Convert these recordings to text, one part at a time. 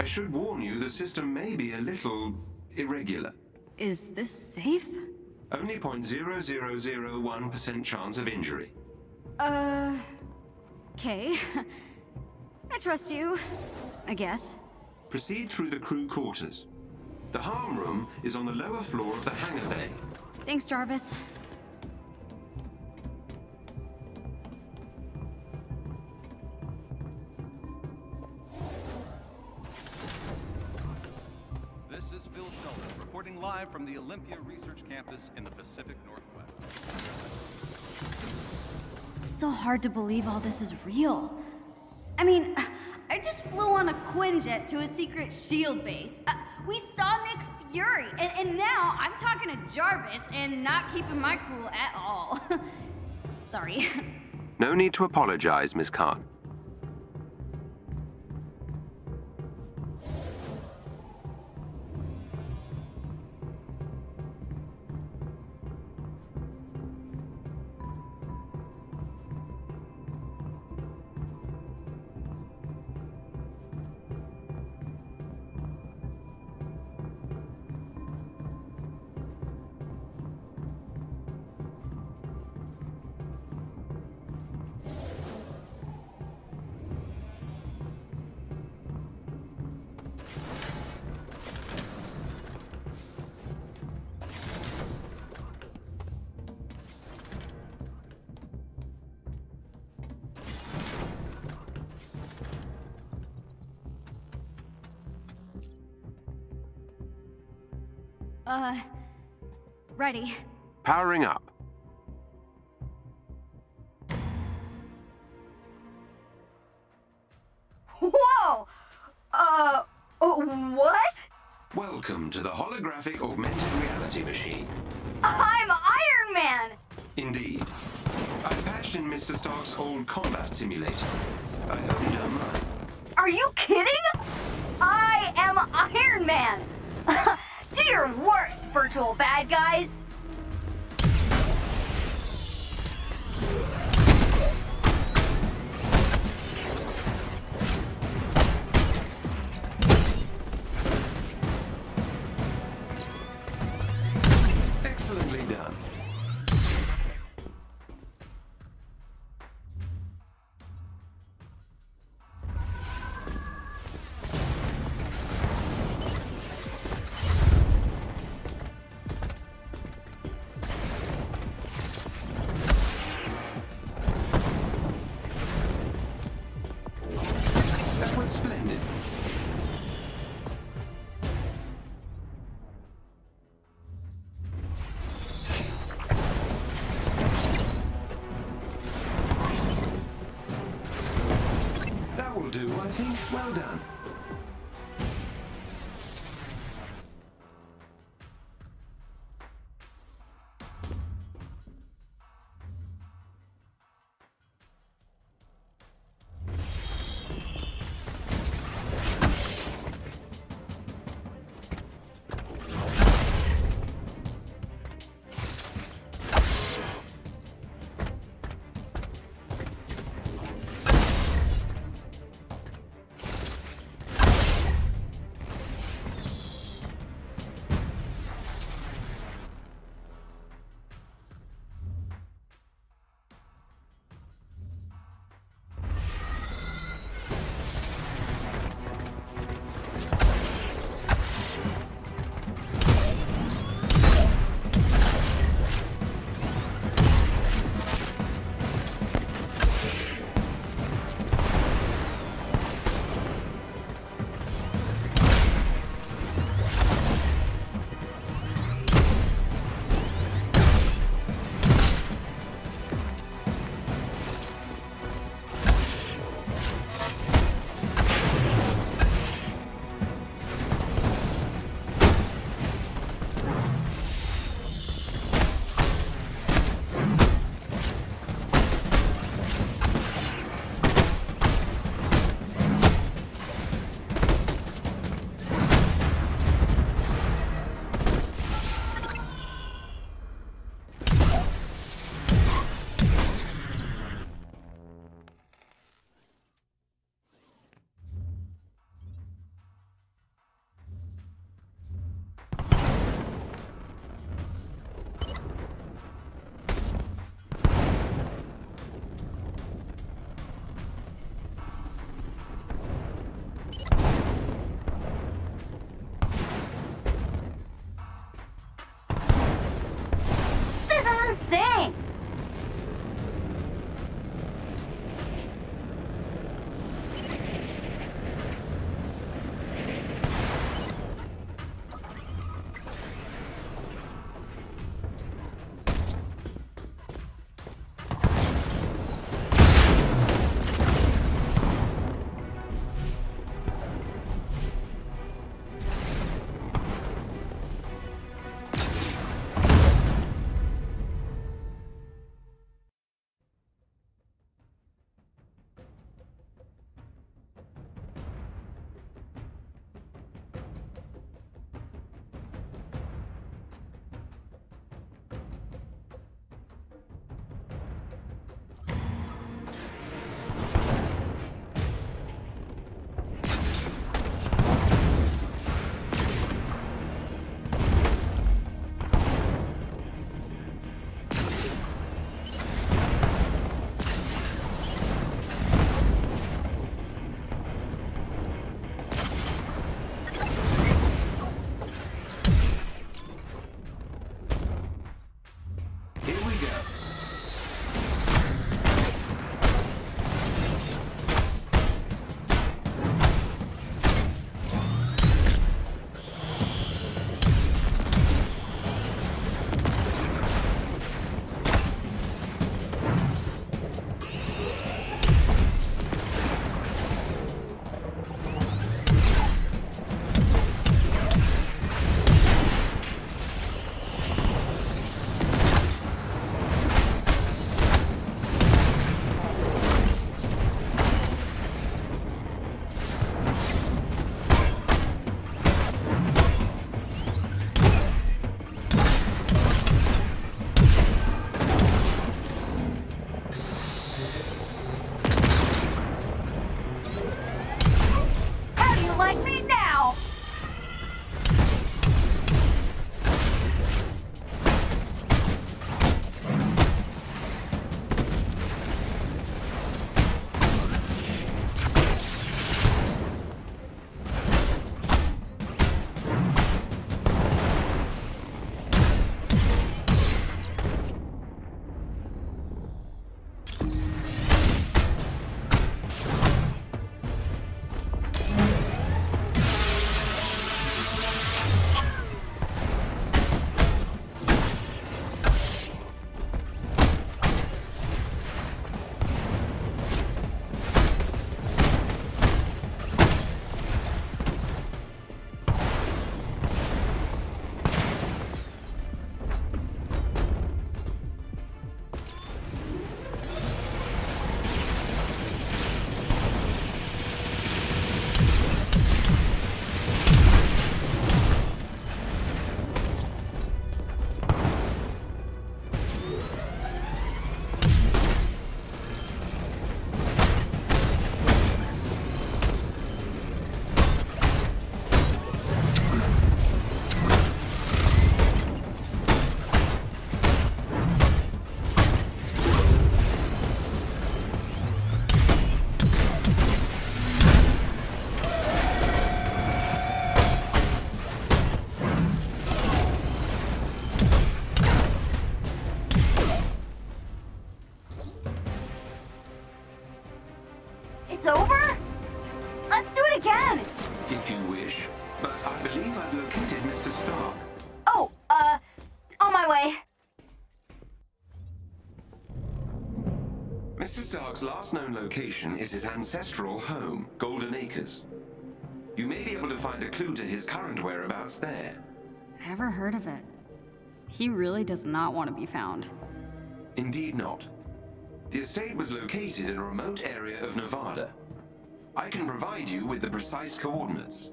I should warn you, the system may be a little irregular. Is this safe? Only 0.0001% chance of injury. Uh... Okay. I trust you. I guess. Proceed through the crew quarters. The harm room is on the lower floor of the hangar bay. Thanks, Jarvis. Live from the Olympia Research Campus in the Pacific Northwest. It's still hard to believe all this is real. I mean, I just flew on a Quinjet to a secret SHIELD base. Uh, we saw Nick Fury, and, and now I'm talking to Jarvis and not keeping my cool at all. Sorry. No need to apologize, Miss Khan. Uh... Ready. Powering up. Whoa! Uh, what? Welcome to the holographic augmented reality machine. I'm Iron Man! Indeed. I patched in Mr. Stark's old combat simulator. I hope you don't mind. Are you kidding? I am Iron Man! Do your worst, virtual bad guys! Well done. Last known location is his ancestral home, Golden Acres. You may be able to find a clue to his current whereabouts there. Never heard of it. He really does not want to be found. Indeed not. The estate was located in a remote area of Nevada. I can provide you with the precise coordinates.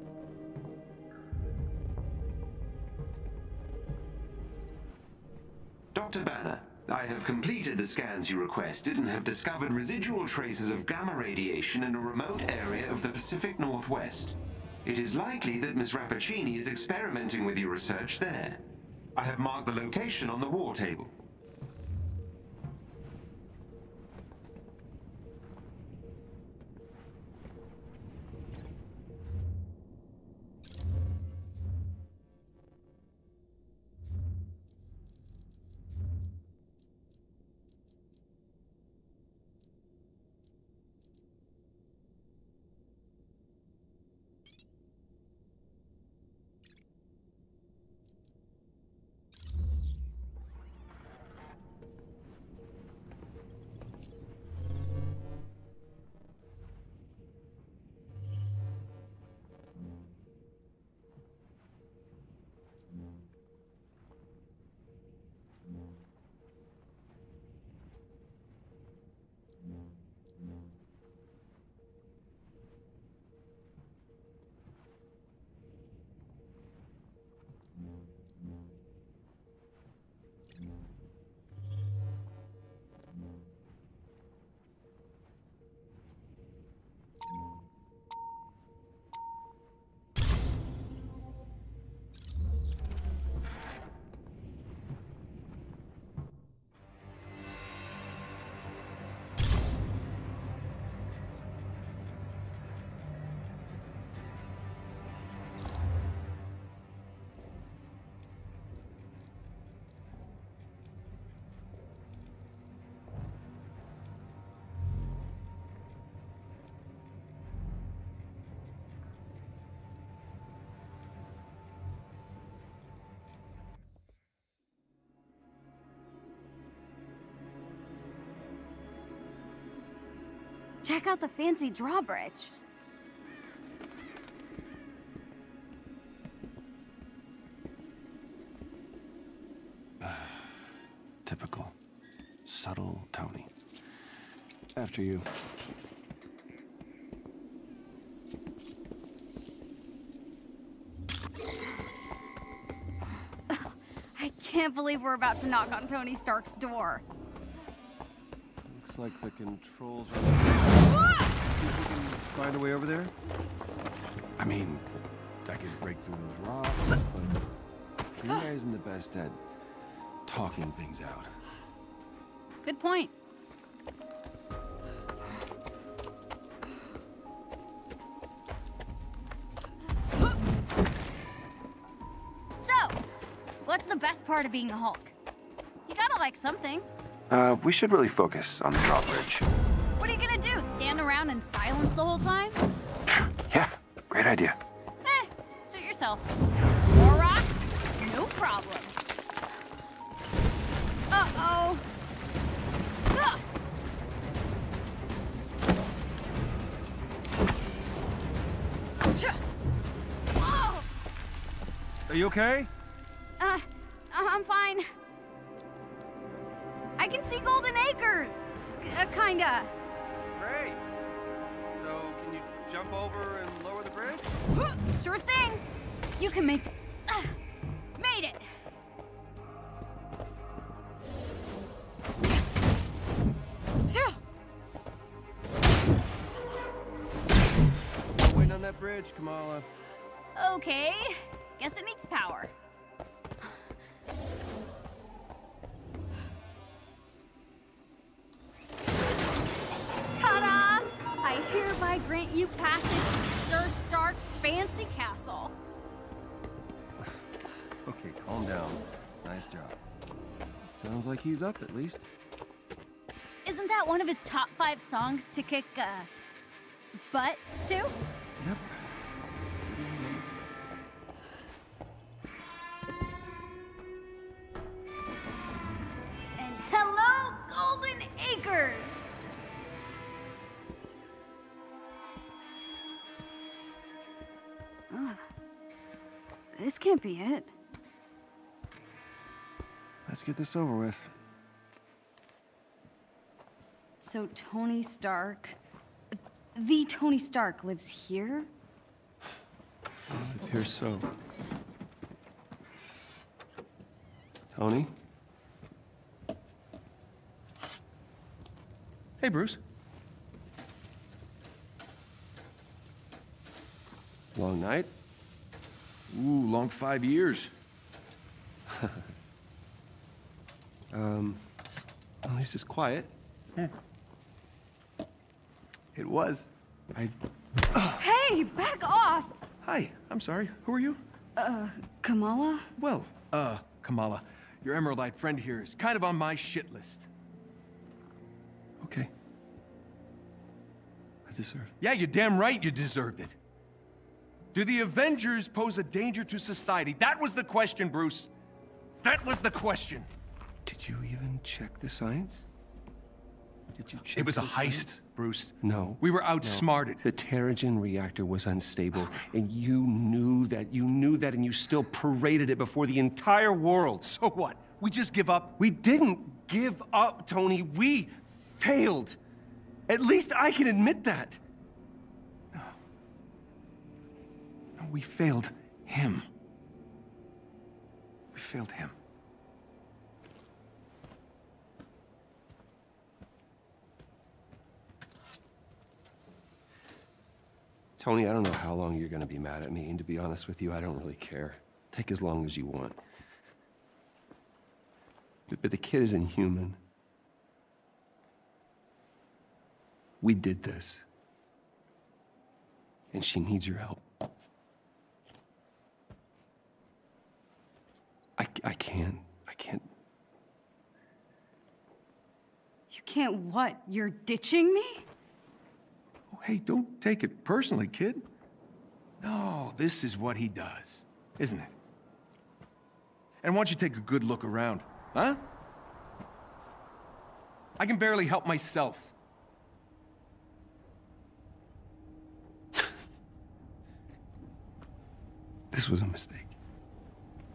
Dr. Banner, I have completed the scans you requested and have discovered residual traces of gamma radiation in a remote area of the Pacific Northwest. It is likely that Ms. Rappaccini is experimenting with your research there. I have marked the location on the war table. Check out the fancy drawbridge. Typical. Subtle Tony. After you. I can't believe we're about to knock on Tony Stark's door. Looks like the controls are... Think we can find a way over there? I mean, I could break through those rocks, but Rena isn't the best at talking things out. Good point. So, what's the best part of being the Hulk? You gotta like something. Uh, we should really focus on the drawbridge. What are you gonna do? Stand around in silence the whole time? Yeah, great idea. Eh, suit yourself. More rocks? No problem. Uh-oh. Are you okay? uh, I'm fine. I can see Golden Acres. Uh, kinda. Jump over and lower the bridge? Sure thing. You can make. Ah, made it. Phew. Waiting on that bridge, Kamala. Okay. Guess it needs power. you passage to Sir Stark's fancy castle. okay, calm down. Nice job. Sounds like he's up, at least. Isn't that one of his top five songs to kick, uh, butt to? Yep. And hello, Golden Acres! This can't be it. Let's get this over with. So Tony Stark, the Tony Stark lives here? It appears so. Tony? Hey, Bruce. Long night? Ooh, long five years. Um, at least it's quiet. It was. I, Hey, back off! Hi, I'm sorry. Who are you? Uh, Kamala? Well, uh, Kamala, your Emerald-eyed friend here is kind of on my shit list. okay. I deserve. Yeah, you're damn right you deserved it. Do the Avengers pose a danger to society? That was the question, Bruce. That was the question. Did you even check the science? Did you check It was a heist, science? Bruce. No. We were no. outsmarted. The Terrigen reactor was unstable, and you knew that. You knew that, and you still paraded it before the entire world. So what? We just give up? We didn't give up, Tony. We failed. At least I can admit that. No, we failed him. We failed him. Tony, I don't know how long you're gonna be mad at me, and to be honest with you, I don't really care. Take as long as you want. But, but the kid isn't human. We did this. And she needs your help. I, I can't. I can't. You can't what? You're ditching me? Oh, hey, don't take it personally, kid. No, this is what he does, isn't it? And why don't you take a good look around, huh? I can barely help myself. This was a mistake.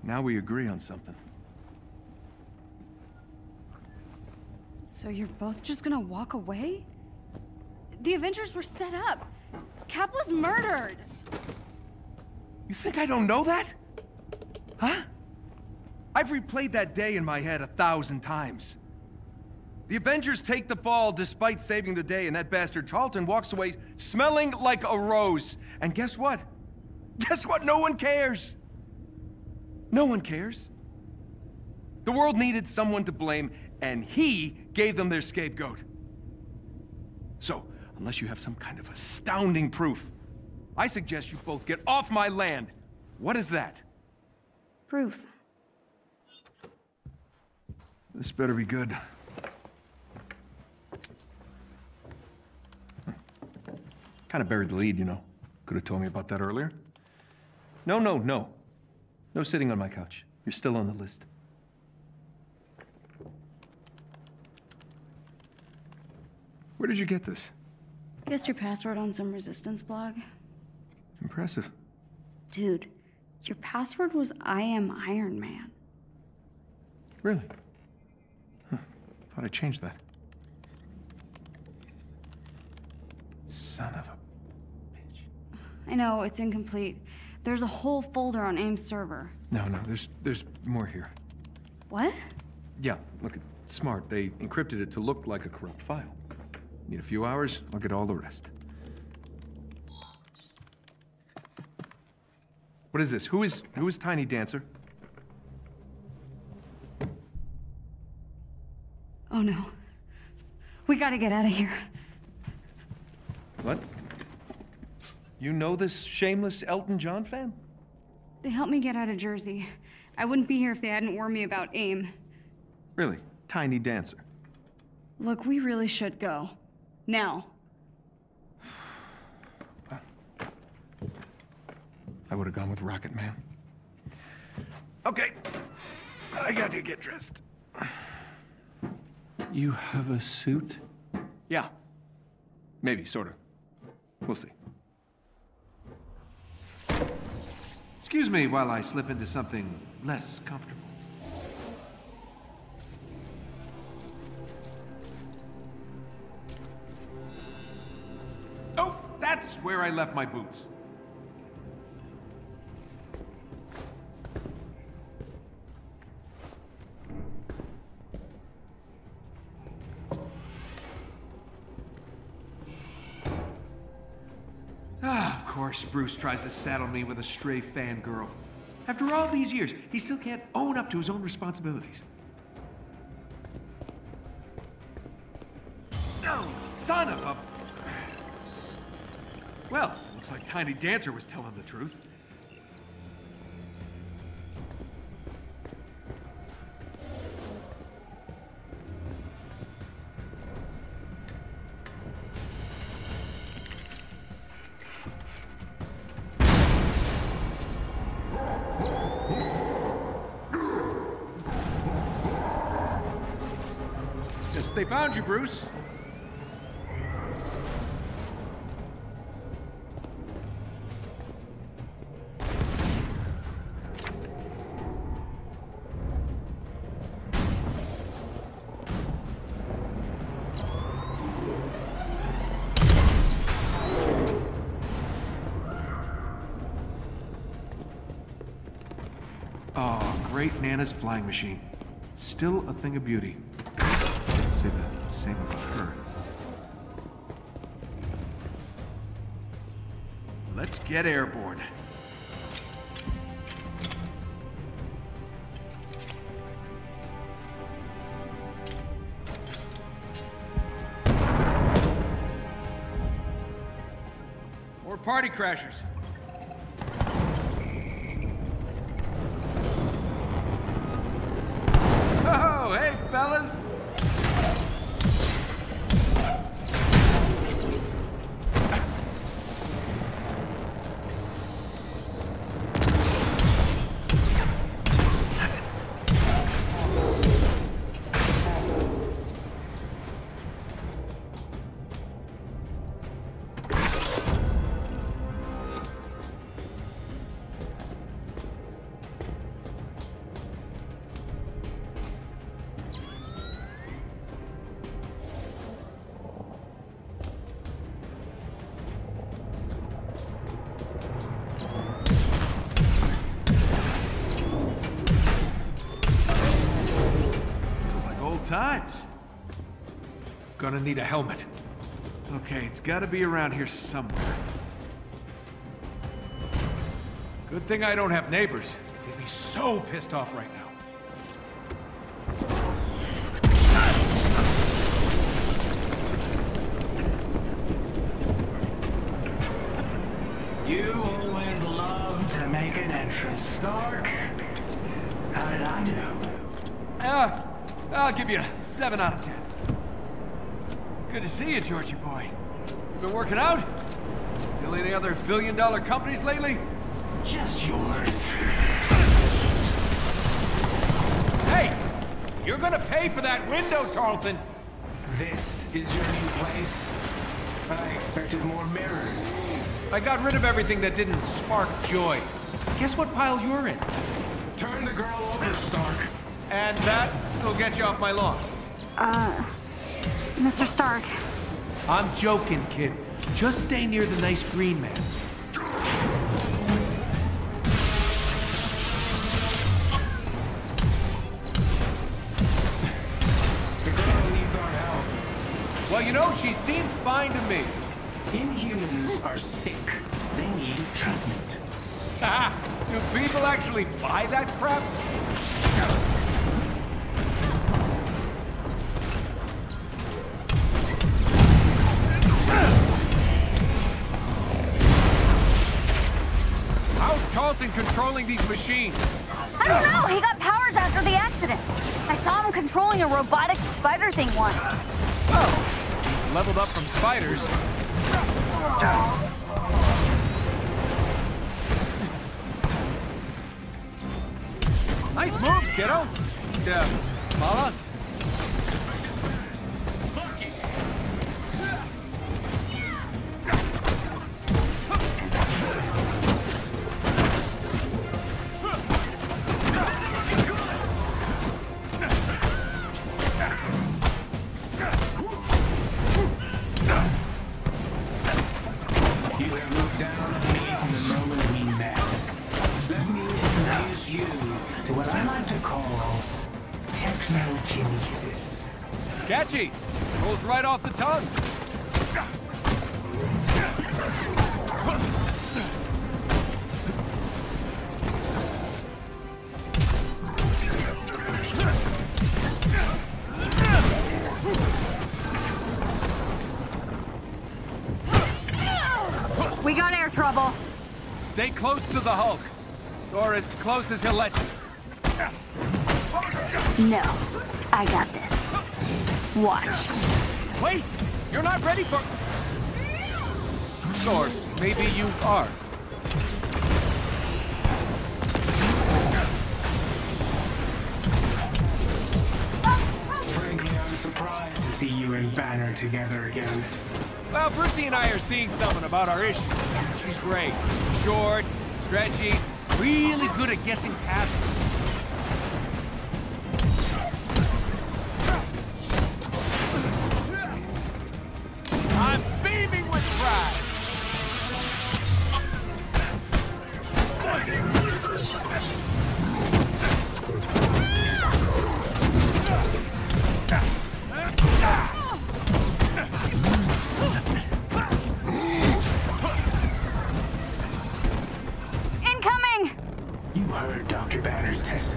Now we agree on something. So you're both just gonna walk away? The Avengers were set up. Cap was murdered. You think I don't know that? Huh? I've replayed that day in my head a thousand times. The Avengers take the fall despite saving the day, and that bastard Tarleton walks away smelling like a rose. And guess what? Guess what? No one cares. No one cares. The world needed someone to blame, and he gave them their scapegoat. So, unless you have some kind of astounding proof, I suggest you both get off my land. What is that? Proof. This better be good. Kind of buried the lead, you know. Could have told me about that earlier. No, no, no. No sitting on my couch. You're still on the list. Where did you get this? Guessed your password on some resistance blog? Impressive. Dude, your password was I am Iron Man. Really? Huh. Thought I changed that. Son of a bitch. I know, it's incomplete. There's a whole folder on AIM's server. No, no, there's there's more here. What? Yeah, look, smart. They encrypted it to look like a corrupt file. Need a few hours, I'll get all the rest. What is this? Who is who is Tiny Dancer? Oh no. We gotta get out of here. What? You know this shameless Elton John fan? They helped me get out of Jersey. I wouldn't be here if they hadn't warned me about AIM. Really? Tiny Dancer. Look, we really should go. Now. I would have gone with Rocket Man. Okay. I got to get dressed. You have a suit? Yeah. Maybe, sort of. We'll see. Excuse me while I slip into something less comfortable. Oh, that's where I left my boots. Course, Bruce tries to saddle me with a stray fangirl. After all these years, he still can't own up to his own responsibilities. No, son of a... Well, looks like Tiny Dancer was telling the truth. They found you, Bruce. Oh, great Nana's flying machine. Still a thing of beauty. Say the same about her. Let's get airborne. More party crashers. Times. Gonna need a helmet. Okay, it's gotta be around here somewhere. Good thing I don't have neighbors. They'd be so pissed off right now. You always love to make an entrance, Stark. How did I do? Uh, I'll give you a 7 out of 10. Good to see you, Georgie boy. You been working out? Still any other billion dollar companies lately? Just yours. Hey! You're gonna pay for that window, Tarleton! This is your new place? I expected more mirrors. I got rid of everything that didn't spark joy. Guess what pile you're in? Turn the girl over, Stark. And that will get you off my lawn. Uh, Mr. Stark, I'm joking, kid. Just stay near the nice green man. The girl needs our help. Well, you know, she seems fine to me. Inhumans are sick. They need treatment. Ah, do people actually buy that crap? Controlling these machines? I don't know. He got powers after the accident. I saw him controlling a robotic spider thing once. Oh, he's leveled up from spiders. Nice moves, kiddo. Yeah, Mala? Trouble. Stay close to the Hulk. Or as close as he'll let you. No, I got this. Watch. Wait! You're not ready for... Or maybe you are. Frankly, I'm surprised to see you and Banner together again. Well, Brucey and I are seeing something about our issue. She's great. Short, stretchy, really good at guessing passwords.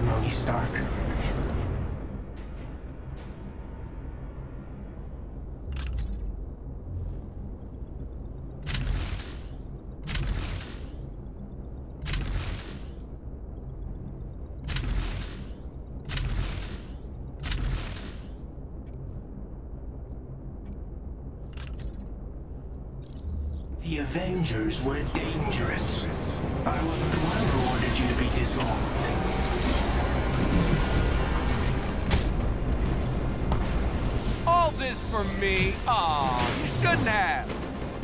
Testimony, Stark. The Avengers were dangerous. Me? Aw, you shouldn't have.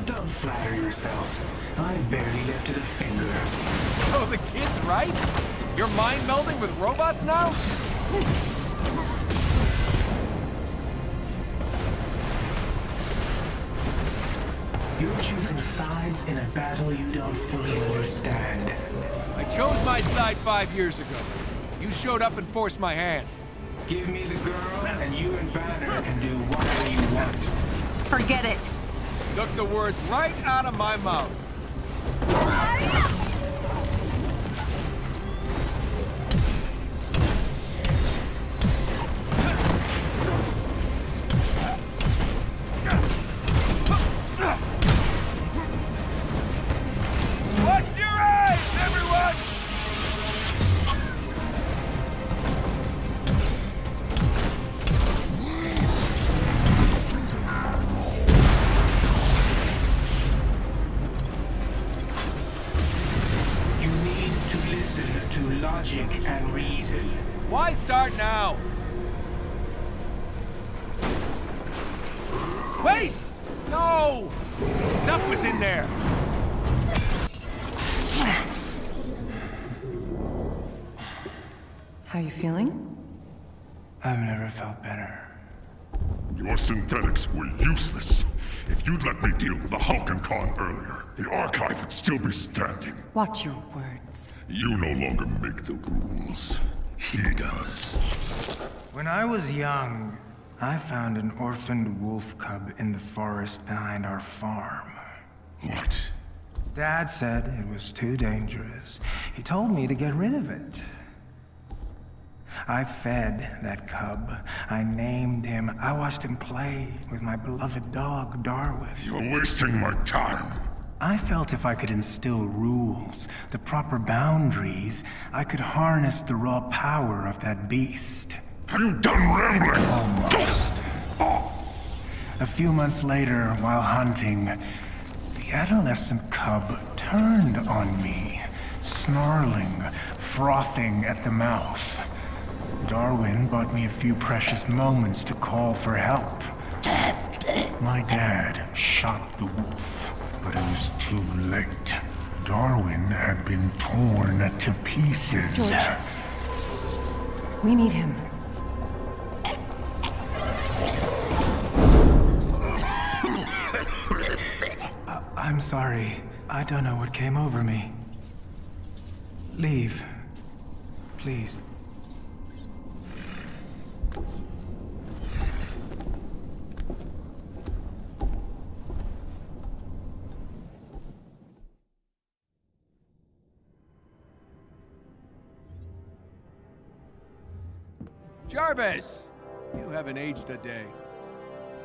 Don't flatter yourself. I barely lifted a finger. So the kid's right? You're mind melding with robots now? You're choosing sides in a battle you don't fully understand. I chose my side five years ago. You showed up and forced my hand. Give me the girl, and you and Banner can do whatever you want. Forget it. Took the words right out of my mouth. Why start now? Wait! No! Stuff was in there. How are you feeling? I've never felt better. Your synthetics were useless. If you'd let me deal with the Hulk and Khan earlier, the Archive would still be standing. Watch your words. You no longer make the rules. He does. When I was young, I found an orphaned wolf cub in the forest behind our farm. What? Dad said it was too dangerous. He told me to get rid of it. I fed that cub. I named him. I watched him play with my beloved dog, Darwin. You're wasting my time. I felt if I could instill rules, the proper boundaries, I could harness the raw power of that beast. Have you done rambling? Almost. A few months later, while hunting, the adolescent cub turned on me, snarling, frothing at the mouth. Darwin bought me a few precious moments to call for help. My dad shot the wolf, but it was too late. Darwin had been torn to pieces. George. We need him. Uh, I'm sorry. I don't know what came over me. Leave. Please. Jarvis! You haven't aged a day.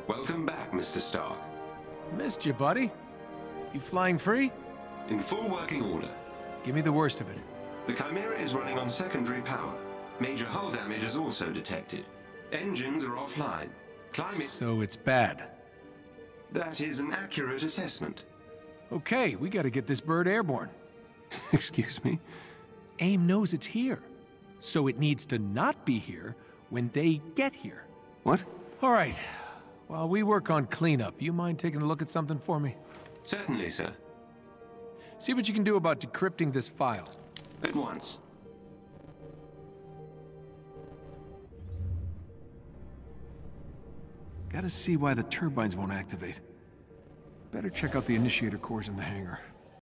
Welcome back, Mr. Stark. Missed you, buddy. You flying free? In full working order. Give me the worst of it. The Chimera is running on secondary power. Major hull damage is also detected. Engines are offline. Climate... So it's bad. That is an accurate assessment. Okay, we gotta get this bird airborne. Excuse me? AIM knows it's here. So it needs to not be here when they get here. What? All right. While we work on cleanup, you mind taking a look at something for me? Certainly, sir. See what you can do about decrypting this file. At once. Gotta see why the turbines won't activate. Better check out the initiator cores in the hangar.